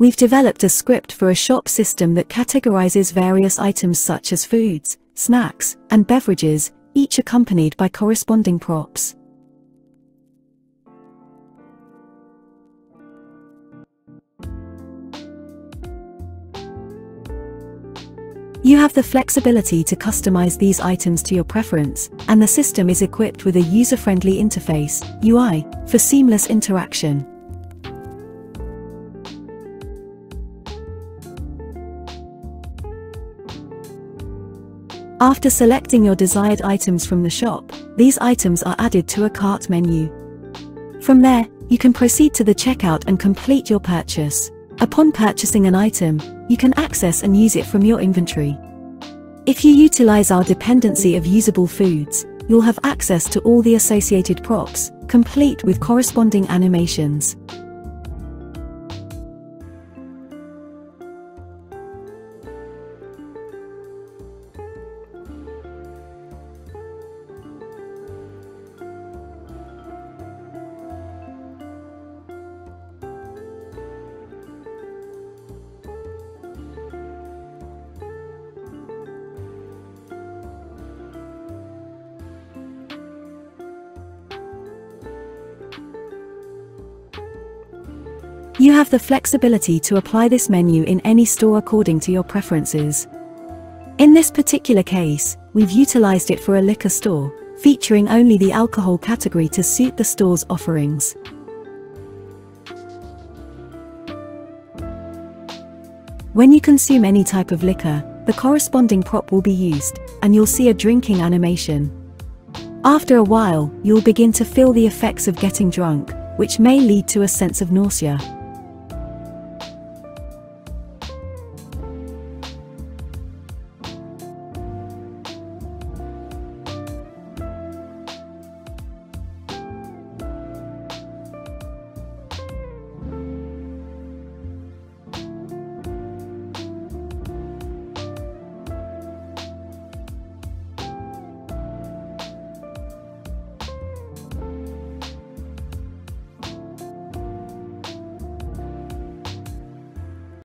we've developed a script for a shop system that categorizes various items such as foods, snacks, and beverages, each accompanied by corresponding props. You have the flexibility to customize these items to your preference, and the system is equipped with a user-friendly interface, UI, for seamless interaction. After selecting your desired items from the shop, these items are added to a cart menu. From there, you can proceed to the checkout and complete your purchase. Upon purchasing an item, you can access and use it from your inventory. If you utilize our dependency of usable foods, you'll have access to all the associated props, complete with corresponding animations. You have the flexibility to apply this menu in any store according to your preferences. In this particular case, we've utilized it for a liquor store, featuring only the alcohol category to suit the store's offerings. When you consume any type of liquor, the corresponding prop will be used, and you'll see a drinking animation. After a while, you'll begin to feel the effects of getting drunk, which may lead to a sense of nausea.